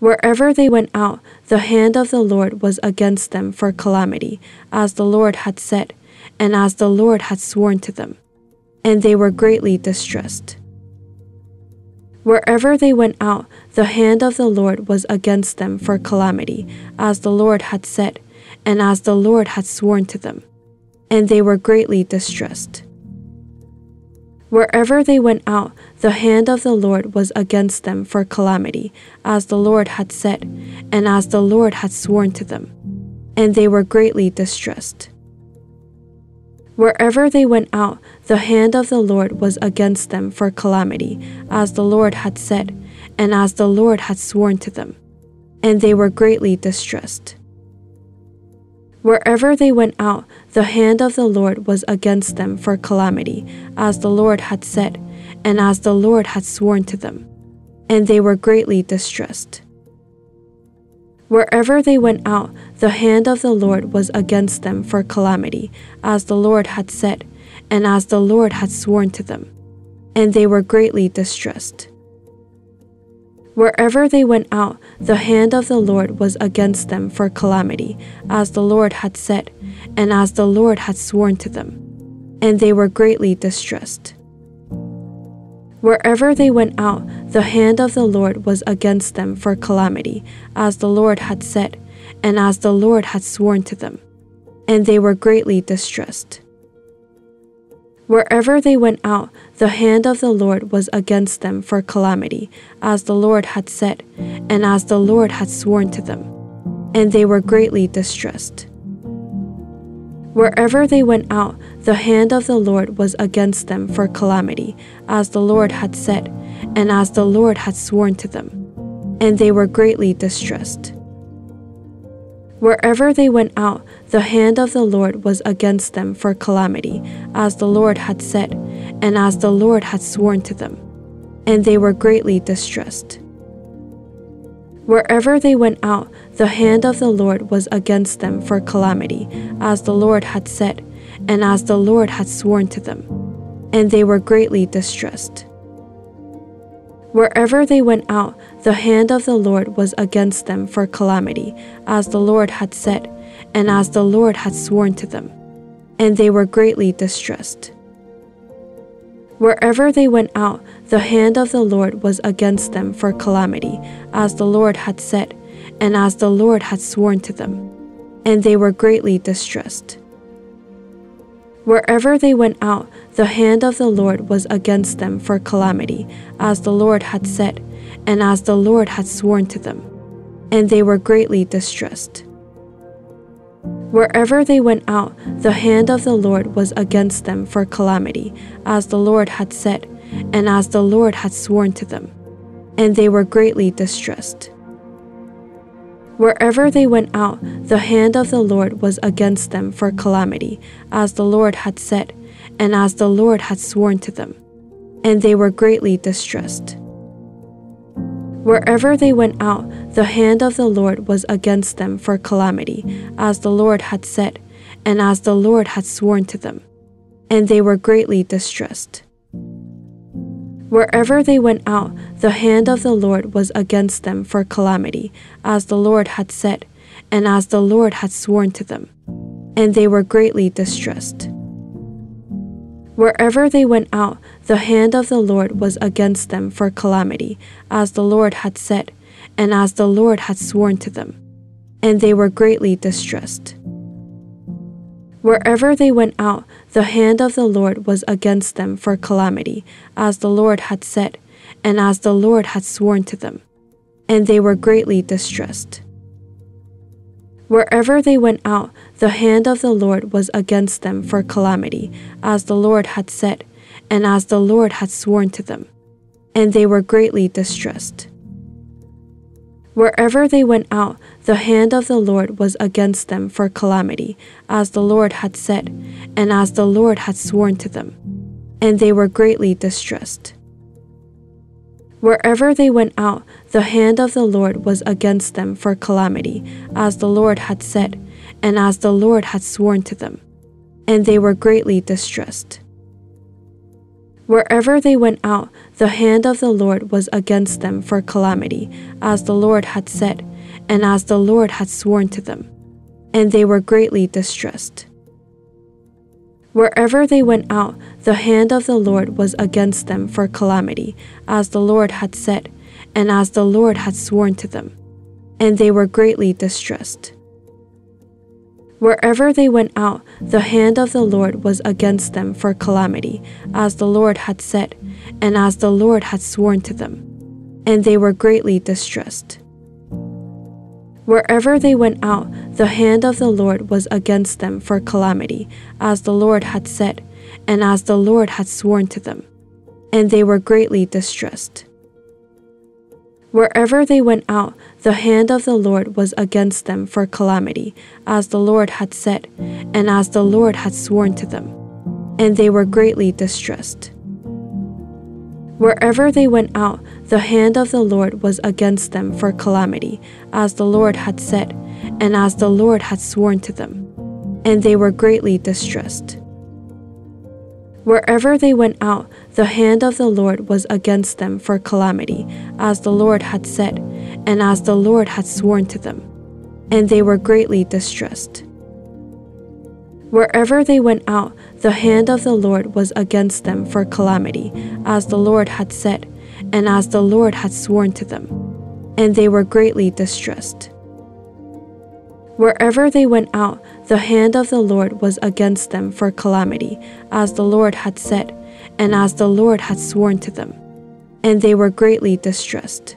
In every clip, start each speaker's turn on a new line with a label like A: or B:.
A: Wherever they went out, the hand of the Lord was against them for calamity, as the Lord had said, and as the Lord had sworn to them. And they were greatly distressed. Wherever they went out, the hand of the Lord was against them for calamity, as the Lord had said, and as the Lord had sworn to them. And they were greatly distressed. Wherever they went out, the hand of the Lord was against them for calamity, as the Lord had said, and as the Lord had sworn to them. And they were greatly distressed. Wherever they went out, the hand of the Lord was against them for calamity, as the Lord had said, and as the Lord had sworn to them. And they were greatly distressed. Wherever they went out, the hand of the Lord was against them for calamity, as the Lord had said, and as the Lord had sworn to them. And they were greatly distressed. Wherever they went out, the hand of the Lord was against them for calamity, as the Lord had said, and as the Lord had sworn to them. And they were greatly distressed. Wherever they went out, the hand of the Lord was against them for calamity, as the Lord had said, and as the Lord had sworn to them. And they were greatly distressed. Wherever they went out, the hand of the Lord was against them for calamity, as the Lord had said, and as the Lord had sworn to them. And they were greatly distressed. Wherever they went out, the hand of the Lord was against them for calamity, as the Lord had said, and as the Lord had sworn to them. And they were greatly distressed. Wherever they went out, the hand of the Lord was against them for calamity, as the Lord had said, and as the Lord had sworn to them. And they were greatly distressed. Wherever they went out, the hand of the Lord was against them for calamity, as the Lord had said, and as the Lord had sworn to them. And they were greatly distressed. Wherever they went out, the hand of the Lord was against them for calamity, as the Lord had said, and as the Lord had sworn to them. And they were greatly distressed. Wherever they went out, the hand of the Lord was against them for calamity, as the Lord had said, and as the Lord had sworn to them. And they were greatly distressed. Wherever they went out, the hand of the Lord was against them for calamity, as the Lord had said, and as the Lord had sworn to them. And they were greatly distressed. Wherever they went out, the hand of the Lord was against them for calamity, as the Lord had said, and as the Lord had sworn to them. And they were greatly distressed. Wherever they went out, the hand of the Lord was against them for calamity, as the Lord had said, and as the Lord had sworn to them. And they were greatly distressed. Wherever they went out, the hand of the Lord was against them for calamity, as the Lord had said, and as the Lord had sworn to them. And they were greatly distressed. Wherever they went out, the hand of the Lord was against them for calamity, as the Lord had said, and as the Lord had sworn to them. And they were greatly distressed. Wherever they went out, the hand of the Lord was against them for calamity, as the Lord had said, and as the Lord had sworn to them. And they were greatly distressed. Wherever they went out, the hand of the Lord was against them for calamity, as the Lord had said, and as the Lord had sworn to them. And they were greatly distressed. Wherever they went out, the hand of the Lord was against them for calamity, as the Lord had said, and as the Lord had sworn to them. And they were greatly distressed. Wherever they went out, the hand of the Lord was against them for calamity, as the Lord had said, and as the Lord had sworn to them. And they were greatly distressed. Wherever they went out, the hand of the Lord was against them for calamity, as the Lord had said, and as the Lord had sworn to them. And they were greatly distressed. Wherever they went out, the hand of the Lord was against them for calamity, as the Lord had said, and as the Lord had sworn to them. And they were greatly distressed. Wherever they went out, the hand of the Lord was against them for calamity, as the Lord had said, and as the Lord had sworn to them. And they were greatly distressed. Wherever they went out, the hand of the Lord was against them for calamity, as the Lord had said, and as the Lord had sworn to them. And they were greatly distressed. Wherever they went out, the hand of the Lord was against them for calamity, as the Lord had said, and as the Lord had sworn to them. And they were greatly distressed. Wherever they went out, the hand of the Lord was against them for calamity, as the Lord had said, and as the Lord had sworn to them. And they were greatly distressed. Wherever they went out, the hand of the Lord was against them for calamity, as the Lord had said, and as the Lord had sworn to them. And they were greatly distressed. Wherever they went out, the hand of the Lord was against them for calamity, as the Lord had said, and as the Lord had sworn to them. And they were greatly distressed. Wherever they went out, the hand of the Lord was against them for calamity, as the Lord had said, and as the Lord had sworn to them. And they were greatly distressed. Wherever they went out, the hand of the Lord was against them for calamity, as the Lord had said, and as the Lord had sworn to them. And they were greatly distressed. Wherever they went out, the hand of the Lord was against them for calamity, as the Lord had said, and as the Lord had sworn to them. And they were greatly distressed.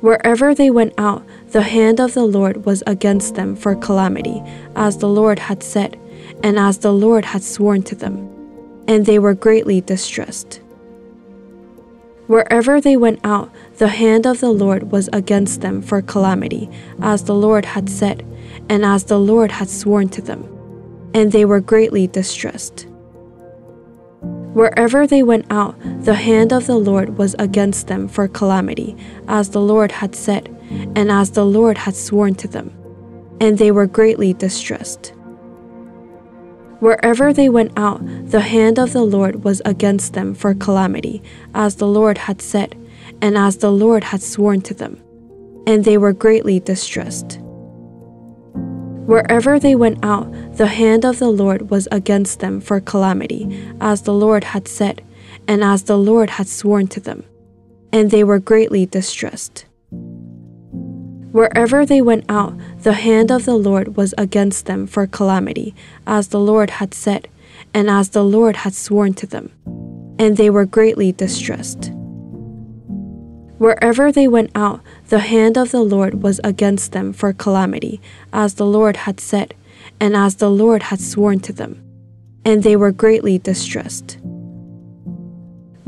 A: Wherever they went out, the hand of the Lord was against them for calamity, as the Lord had said, and as the Lord had sworn to them. And they were greatly distressed. Wherever they went out, the hand of the Lord was against them for calamity, as the Lord had said, and as the Lord had sworn to them. And they were greatly distressed. Wherever they went out, the hand of the Lord was against them for calamity, as the Lord had said, and as the Lord had sworn to them. And they were greatly distressed. Wherever they went out, the hand of the Lord was against them for calamity, as the Lord had said, and as the Lord had sworn to them. And they were greatly distressed. Wherever they went out, the hand of the Lord was against them for calamity, as the Lord had said, and as the Lord had sworn to them. And they were greatly distressed. Wherever they went out, the hand of the Lord was against them for calamity, as the Lord had said, and as the Lord had sworn to them. And they were greatly distressed. Wherever they went out, the hand of the Lord was against them for calamity, as the Lord had said, and as the Lord had sworn to them. And they were greatly distressed.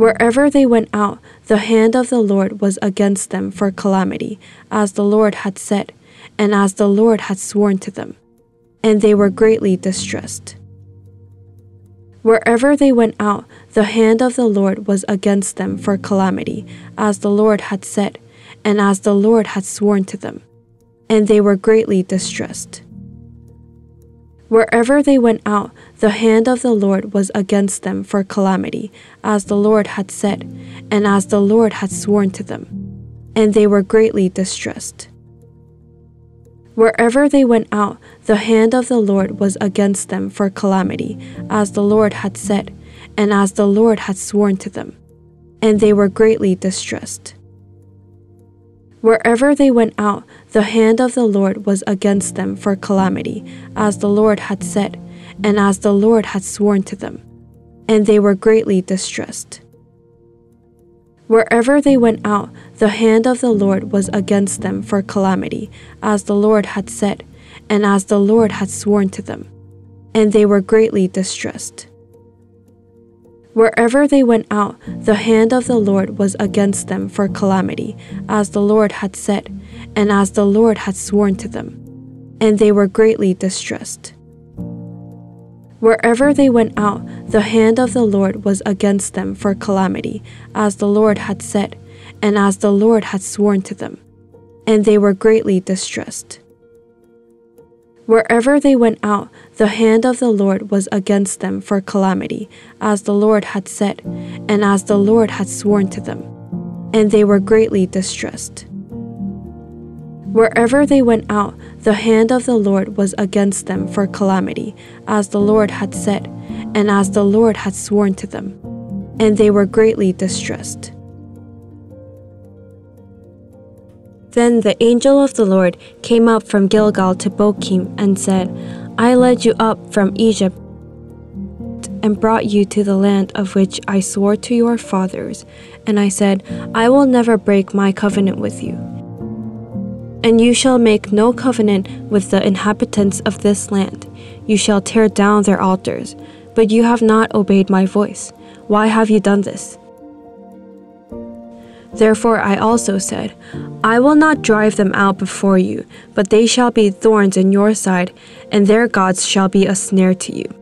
A: Wherever they went out, the hand of the Lord was against them for calamity, as the Lord had said, and as the Lord had sworn to them. And they were greatly distressed. Wherever they went out, the hand of the Lord was against them for calamity, as the Lord had said, and as the Lord had sworn to them. And they were greatly distressed. Wherever they went out, the hand of the Lord was against them for calamity, as the Lord had said, and as the Lord had sworn to them. And they were greatly distressed. Wherever they went out, the hand of the Lord was against them for calamity, as the Lord had said, and as the Lord had sworn to them. And they were greatly distressed. Wherever they went out, the hand of the Lord was against them for calamity, as the Lord had said, and as the Lord had sworn to them. And they were greatly distressed. Wherever they went out, the hand of the Lord was against them for calamity, as the Lord had said, and as the Lord had sworn to them. And they were greatly distressed. Wherever they went out, the hand of the Lord was against them for calamity, as the Lord had said, and as the Lord had sworn to them. And they were greatly distressed. Wherever they went out, the hand of the Lord was against them for calamity, as the Lord had said, and as the Lord had sworn to them. And they were greatly distressed. Wherever they went out, the hand of the Lord was against them for calamity, as the Lord had said, and as the Lord had sworn to them. And they were greatly distressed. Wherever they went out, the hand of the Lord was against them for calamity, as the Lord had said, and as the Lord had sworn to them. And they were greatly distressed. Then the angel of the Lord came up from Gilgal to Bochim and said, I led you up from Egypt and brought you to the land of which I swore to your fathers. And I said, I will never break my covenant with you. And you shall make no covenant with the inhabitants of this land. You shall tear down their altars. But you have not obeyed my voice. Why have you done this? Therefore I also said, I will not drive them out before you, but they shall be thorns in your side, and their gods shall be a snare to you.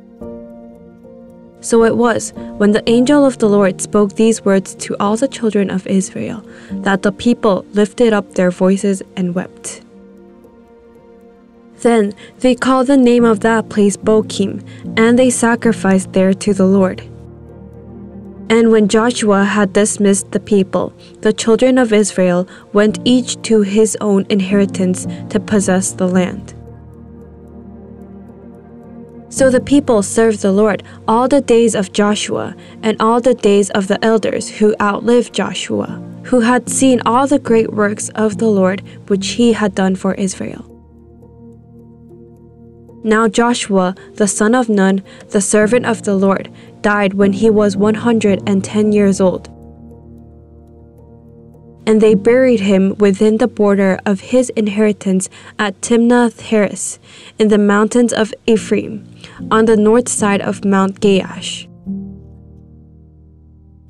A: So it was, when the angel of the Lord spoke these words to all the children of Israel, that the people lifted up their voices and wept. Then they called the name of that place Bochim, and they sacrificed there to the Lord. And when Joshua had dismissed the people, the children of Israel went each to his own inheritance to possess the land. So the people served the Lord all the days of Joshua and all the days of the elders who outlived Joshua, who had seen all the great works of the Lord which he had done for Israel. Now Joshua, the son of Nun, the servant of the Lord, died when he was 110 years old. And they buried him within the border of his inheritance at Timnath Heres, in the mountains of Ephraim, on the north side of Mount Gaash.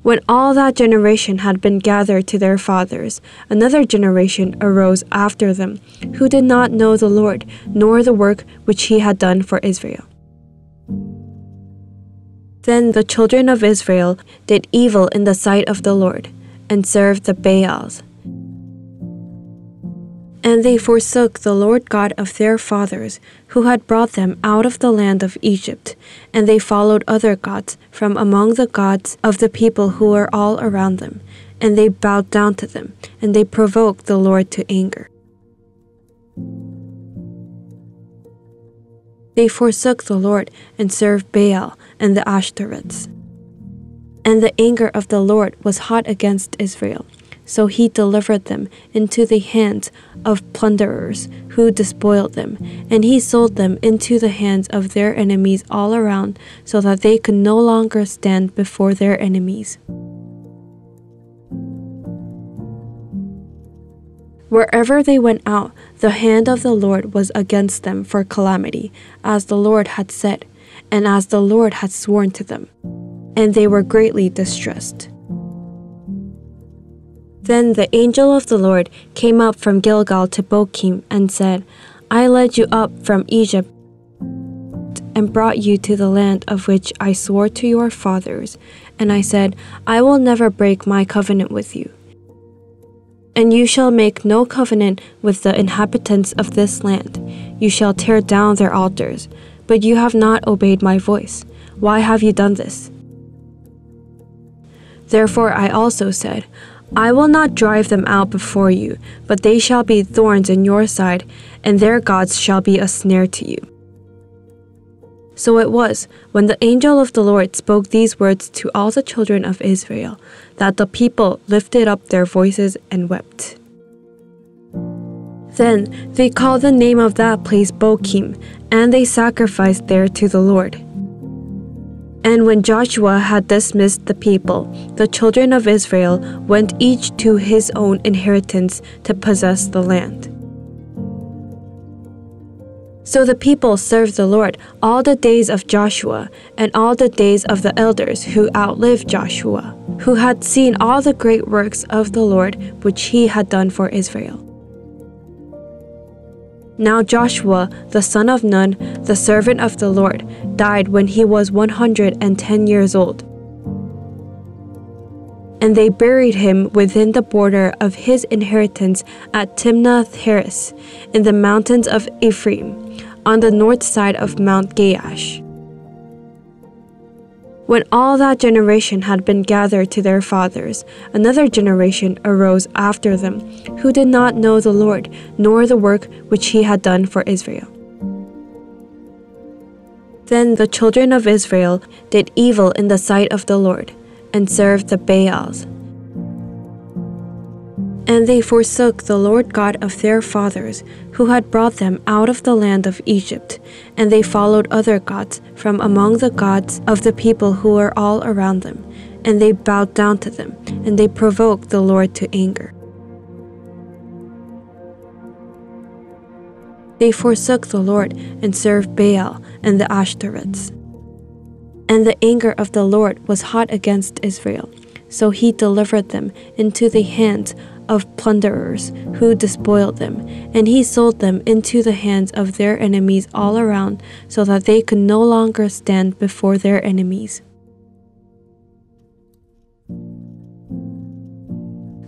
A: When all that generation had been gathered to their fathers, another generation arose after them, who did not know the Lord, nor the work which he had done for Israel. Then the children of Israel did evil in the sight of the Lord, and served the Baals. And they forsook the Lord God of their fathers, who had brought them out of the land of Egypt, and they followed other gods from among the gods of the people who were all around them, and they bowed down to them, and they provoked the Lord to anger. They forsook the Lord and served Baal and the Ashtoreths. And the anger of the Lord was hot against Israel so he delivered them into the hands of plunderers who despoiled them, and he sold them into the hands of their enemies all around, so that they could no longer stand before their enemies. Wherever they went out, the hand of the Lord was against them for calamity, as the Lord had said, and as the Lord had sworn to them. And they were greatly distressed. Then the angel of the Lord came up from Gilgal to Bochim and said, I led you up from Egypt and brought you to the land of which I swore to your fathers. And I said, I will never break my covenant with you. And you shall make no covenant with the inhabitants of this land. You shall tear down their altars. But you have not obeyed my voice. Why have you done this? Therefore I also said, I will not drive them out before you, but they shall be thorns in your side, and their gods shall be a snare to you. So it was, when the angel of the Lord spoke these words to all the children of Israel, that the people lifted up their voices and wept. Then they called the name of that place Bochim, and they sacrificed there to the Lord. And when Joshua had dismissed the people, the children of Israel went each to his own inheritance to possess the land. So the people served the Lord all the days of Joshua and all the days of the elders who outlived Joshua, who had seen all the great works of the Lord which he had done for Israel. Now Joshua, the son of Nun, the servant of the Lord, died when he was 110 years old. And they buried him within the border of his inheritance at Timnath Heres, in the mountains of Ephraim, on the north side of Mount Gaash. When all that generation had been gathered to their fathers, another generation arose after them, who did not know the Lord, nor the work which he had done for Israel. Then the children of Israel did evil in the sight of the Lord, and served the Baals. And they forsook the Lord God of their fathers, who had brought them out of the land of Egypt, and they followed other gods from among the gods of the people who were all around them, and they bowed down to them, and they provoked the Lord to anger. They forsook the Lord and served Baal and the Ashtoreths. And the anger of the Lord was hot against Israel, so he delivered them into the hands of plunderers who despoiled them, and he sold them into the hands of their enemies all around, so that they could no longer stand before their enemies.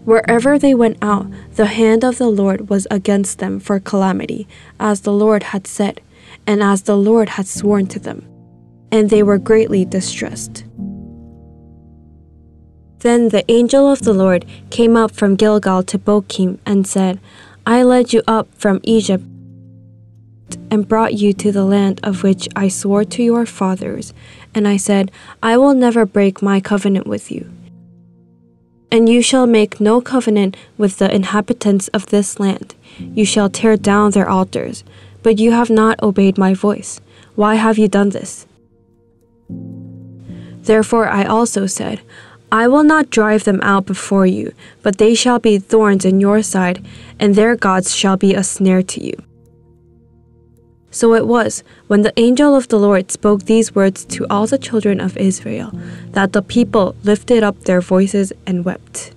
A: Wherever they went out, the hand of the Lord was against them for calamity, as the Lord had said, and as the Lord had sworn to them. And they were greatly distressed. Then the angel of the Lord came up from Gilgal to Bochim and said, I led you up from Egypt and brought you to the land of which I swore to your fathers. And I said, I will never break my covenant with you. And you shall make no covenant with the inhabitants of this land. You shall tear down their altars. But you have not obeyed my voice. Why have you done this? Therefore I also said, I will not drive them out before you, but they shall be thorns in your side, and their gods shall be a snare to you. So it was, when the angel of the Lord spoke these words to all the children of Israel, that the people lifted up their voices and wept.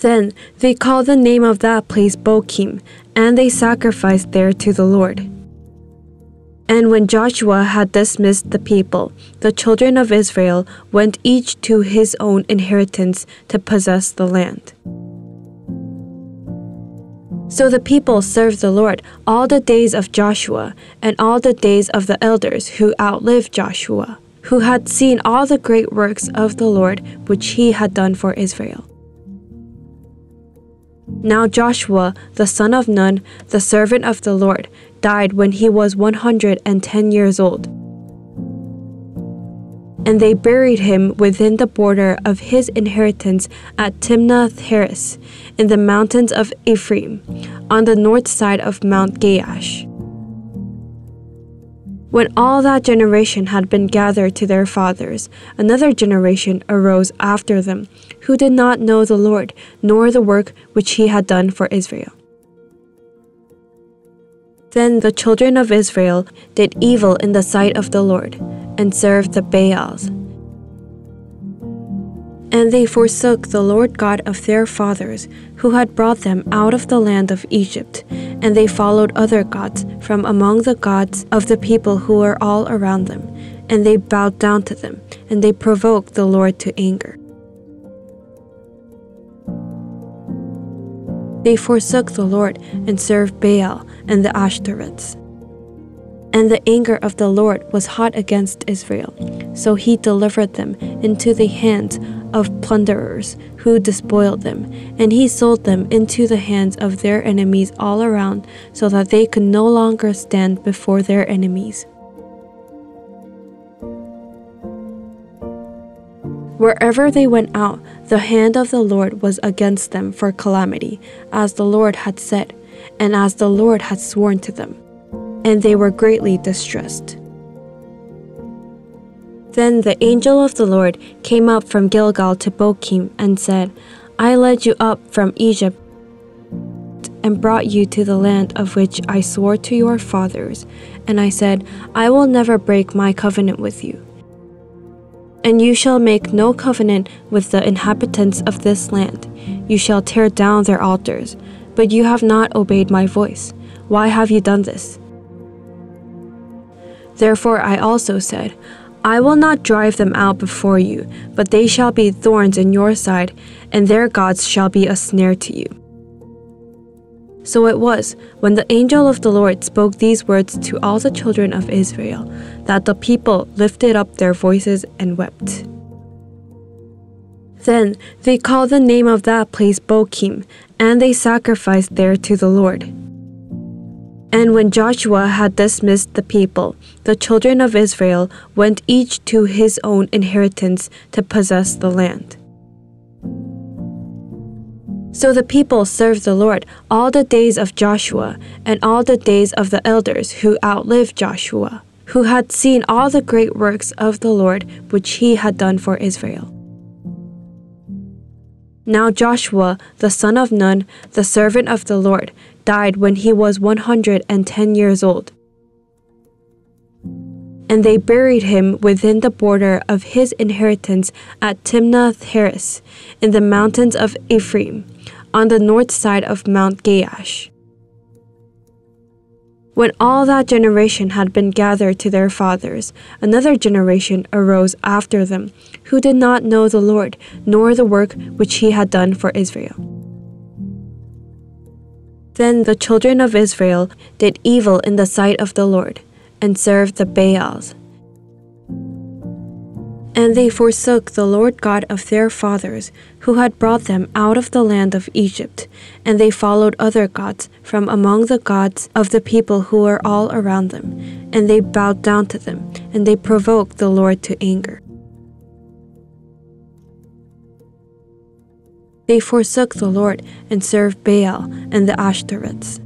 A: Then they called the name of that place Bochim, and they sacrificed there to the Lord. And when Joshua had dismissed the people, the children of Israel went each to his own inheritance to possess the land. So the people served the Lord all the days of Joshua and all the days of the elders who outlived Joshua, who had seen all the great works of the Lord which he had done for Israel. Now Joshua, the son of Nun, the servant of the Lord, died when he was 110 years old. And they buried him within the border of his inheritance at Timnath Heres, in the mountains of Ephraim, on the north side of Mount Gaash. When all that generation had been gathered to their fathers, another generation arose after them, who did not know the Lord, nor the work which he had done for Israel. Then the children of Israel did evil in the sight of the Lord, and served the Baals. And they forsook the Lord God of their fathers, who had brought them out of the land of Egypt, and they followed other gods from among the gods of the people who were all around them, and they bowed down to them, and they provoked the Lord to anger. They forsook the Lord and served Baal and the Ashtoreths. And the anger of the Lord was hot against Israel, so he delivered them into the hands of plunderers who despoiled them, and he sold them into the hands of their enemies all around, so that they could no longer stand before their enemies. Wherever they went out, the hand of the Lord was against them for calamity, as the Lord had said, and as the Lord had sworn to them. And they were greatly distressed. Then the angel of the Lord came up from Gilgal to Bochim and said, I led you up from Egypt and brought you to the land of which I swore to your fathers. And I said, I will never break my covenant with you. And you shall make no covenant with the inhabitants of this land. You shall tear down their altars. But you have not obeyed my voice. Why have you done this? Therefore I also said, I will not drive them out before you, but they shall be thorns in your side, and their gods shall be a snare to you. So it was, when the angel of the Lord spoke these words to all the children of Israel, that the people lifted up their voices and wept. Then they called the name of that place Bochim, and they sacrificed there to the Lord. And when Joshua had dismissed the people, the children of Israel went each to his own inheritance to possess the land. So the people served the Lord all the days of Joshua and all the days of the elders who outlived Joshua, who had seen all the great works of the Lord which he had done for Israel. Now Joshua, the son of Nun, the servant of the Lord, died when he was 110 years old and they buried him within the border of his inheritance at Timnath Heres, in the mountains of Ephraim, on the north side of Mount Gaash. When all that generation had been gathered to their fathers, another generation arose after them, who did not know the Lord, nor the work which he had done for Israel. Then the children of Israel did evil in the sight of the Lord and served the Baals. And they forsook the Lord God of their fathers, who had brought them out of the land of Egypt, and they followed other gods from among the gods of the people who were all around them, and they bowed down to them, and they provoked the Lord to anger. They forsook the Lord and served Baal and the Ashtoreths.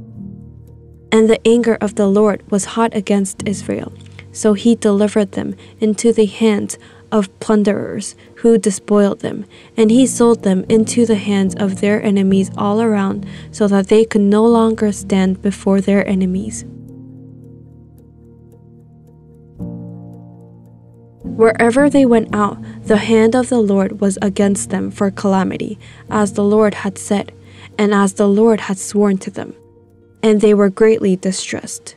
A: And the anger of the Lord was hot against Israel. So he delivered them into the hands of plunderers who despoiled them, and he sold them into the hands of their enemies all around, so that they could no longer stand before their enemies. Wherever they went out, the hand of the Lord was against them for calamity, as the Lord had said, and as the Lord had sworn to them and they were greatly distressed.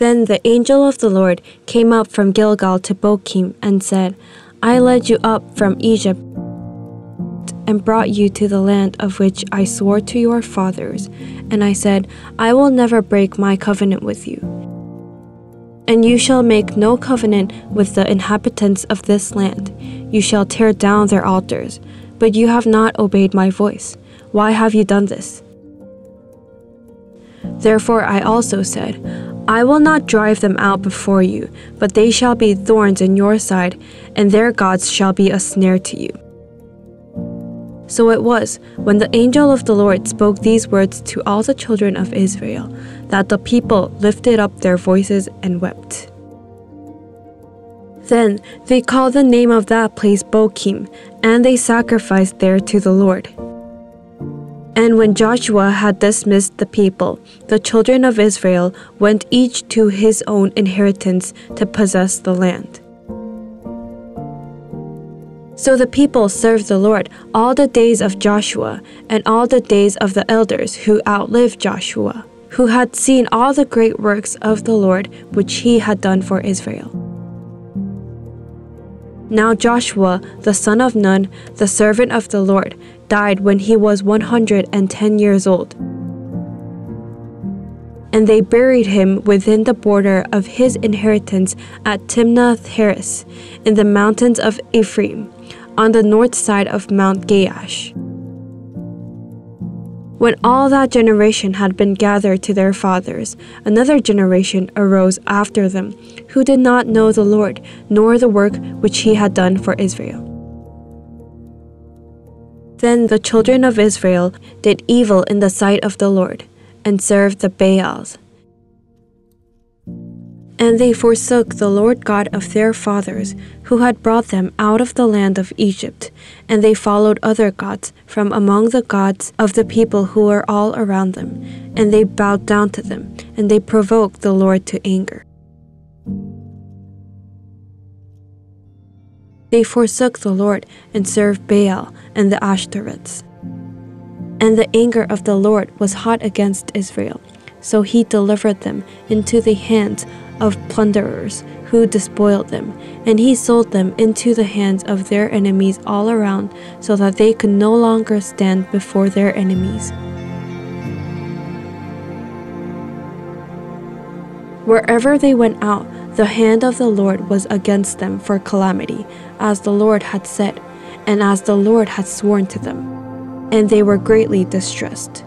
A: Then the angel of the Lord came up from Gilgal to Bochim and said, I led you up from Egypt and brought you to the land of which I swore to your fathers. And I said, I will never break my covenant with you. And you shall make no covenant with the inhabitants of this land. You shall tear down their altars. But you have not obeyed my voice. Why have you done this? Therefore I also said, I will not drive them out before you, but they shall be thorns in your side, and their gods shall be a snare to you. So it was, when the angel of the Lord spoke these words to all the children of Israel, that the people lifted up their voices and wept. Then they called the name of that place Bochim, and they sacrificed there to the Lord. And when Joshua had dismissed the people, the children of Israel went each to his own inheritance to possess the land. So the people served the Lord all the days of Joshua and all the days of the elders who outlived Joshua, who had seen all the great works of the Lord which he had done for Israel. Now Joshua, the son of Nun, the servant of the Lord, died when he was 110 years old. And they buried him within the border of his inheritance at Timnath Heres, in the mountains of Ephraim, on the north side of Mount Gaash. When all that generation had been gathered to their fathers, another generation arose after them, who did not know the Lord, nor the work which he had done for Israel. Then the children of Israel did evil in the sight of the Lord, and served the Baals. And they forsook the Lord God of their fathers, who had brought them out of the land of Egypt, and they followed other gods from among the gods of the people who were all around them, and they bowed down to them, and they provoked the Lord to anger. They forsook the Lord and served Baal and the Ashtoreths. And the anger of the Lord was hot against Israel, so he delivered them into the hands of plunderers who despoiled them, and he sold them into the hands of their enemies all around, so that they could no longer stand before their enemies. Wherever they went out, the hand of the Lord was against them for calamity, as the Lord had said, and as the Lord had sworn to them. And they were greatly distressed.